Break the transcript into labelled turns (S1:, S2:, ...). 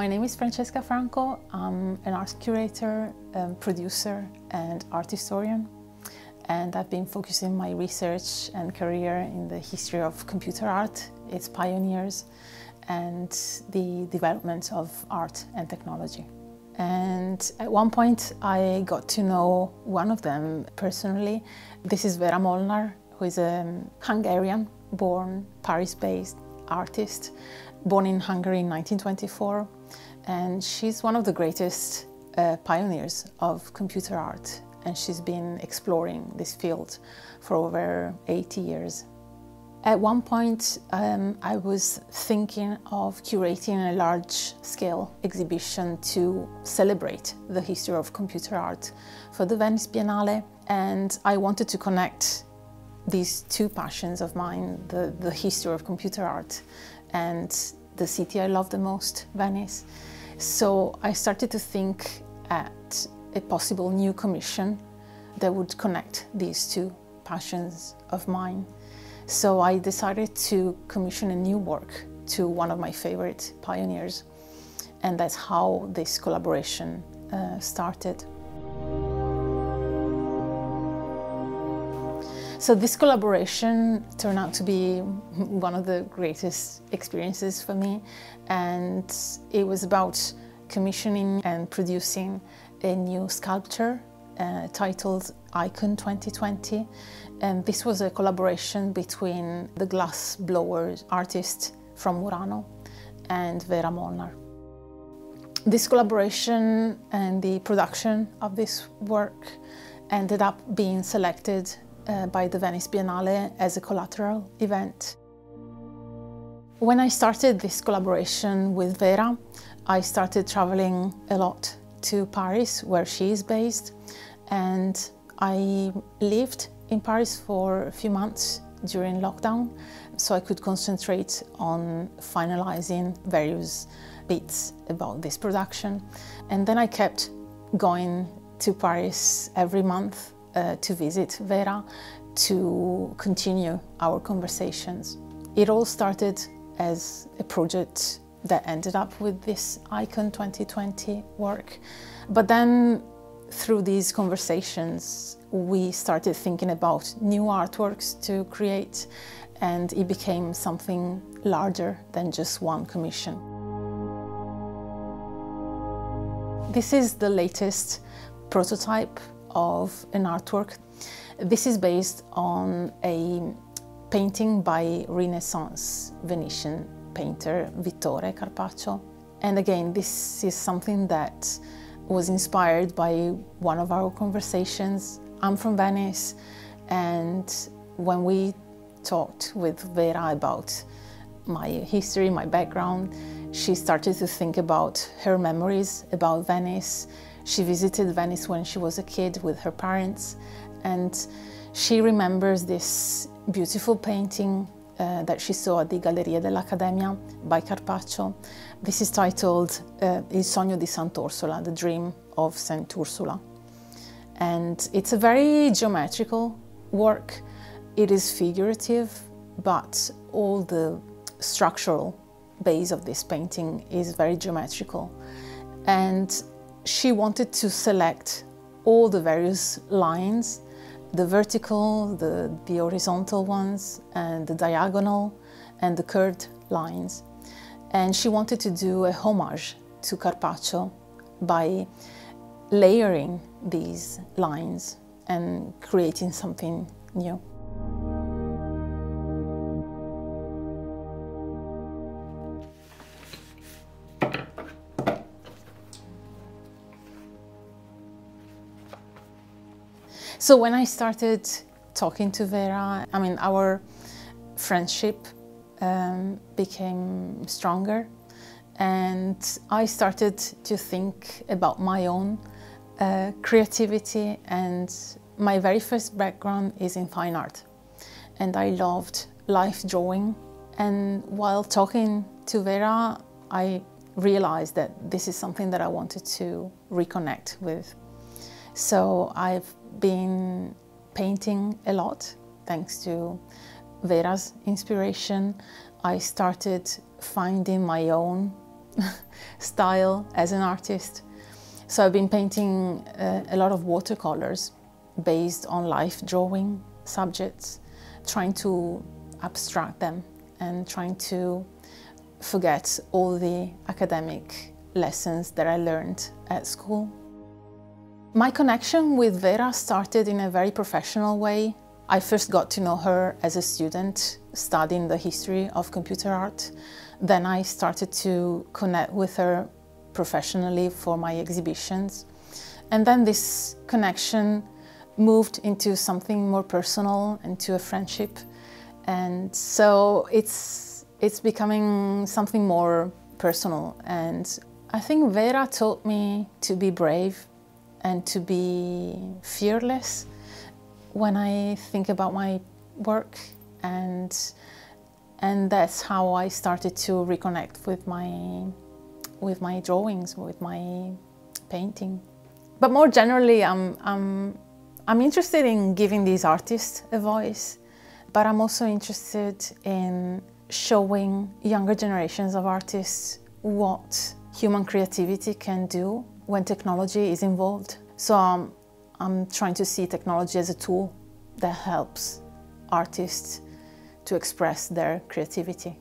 S1: My name is Francesca Franco. I'm an art curator, um, producer and art historian. And I've been focusing my research and career in the history of computer art, its pioneers, and the development of art and technology. And at one point, I got to know one of them personally. This is Vera Molnar, who is a Hungarian born, Paris based artist, born in Hungary in 1924. And she's one of the greatest uh, pioneers of computer art. And she's been exploring this field for over 80 years. At one point, um, I was thinking of curating a large-scale exhibition to celebrate the history of computer art for the Venice Biennale, and I wanted to connect these two passions of mine, the, the history of computer art and the city I love the most, Venice. So I started to think at a possible new commission that would connect these two passions of mine. So I decided to commission a new work to one of my favorite pioneers. And that's how this collaboration uh, started. So this collaboration turned out to be one of the greatest experiences for me. And it was about commissioning and producing a new sculpture uh, titled Icon 2020. And this was a collaboration between the glass blower artist from Murano and Vera Molnar. This collaboration and the production of this work ended up being selected uh, by the Venice Biennale as a collateral event. When I started this collaboration with Vera, I started traveling a lot to Paris, where she is based, and I lived in Paris for a few months during lockdown so I could concentrate on finalizing various bits about this production. And then I kept going to Paris every month uh, to visit Vera to continue our conversations. It all started as a project that ended up with this Icon 2020 work. But then through these conversations, we started thinking about new artworks to create, and it became something larger than just one commission. This is the latest prototype of an artwork. This is based on a painting by Renaissance Venetian painter Vittore Carpaccio. And again, this is something that was inspired by one of our conversations. I'm from Venice, and when we talked with Vera about my history, my background, she started to think about her memories about Venice. She visited Venice when she was a kid with her parents, and she remembers this beautiful painting uh, that she saw at the Galleria dell'Accademia by Carpaccio. This is titled uh, Il sogno di Sant'Ursula, the dream of Saint Ursula. And it's a very geometrical work. It is figurative, but all the structural base of this painting is very geometrical. And she wanted to select all the various lines the vertical, the, the horizontal ones, and the diagonal, and the curved lines. And she wanted to do a homage to Carpaccio by layering these lines and creating something new. So when I started talking to Vera, I mean, our friendship um, became stronger. And I started to think about my own uh, creativity. And my very first background is in fine art. And I loved life drawing. And while talking to Vera I realized that this is something that I wanted to reconnect with. So I've been painting a lot thanks to Vera's inspiration. I started finding my own style as an artist. So I've been painting uh, a lot of watercolors based on life drawing subjects, trying to abstract them and trying to forget all the academic lessons that I learned at school. My connection with Vera started in a very professional way. I first got to know her as a student studying the history of computer art. Then I started to connect with her professionally for my exhibitions. And then this connection moved into something more personal, into a friendship. And so it's, it's becoming something more personal. And I think Vera taught me to be brave and to be fearless when I think about my work and and that's how I started to reconnect with my with my drawings, with my painting. But more generally, I'm, I'm, I'm interested in giving these artists a voice, but I'm also interested in showing younger generations of artists what human creativity can do when technology is involved. So um, I'm trying to see technology as a tool that helps artists to express their creativity.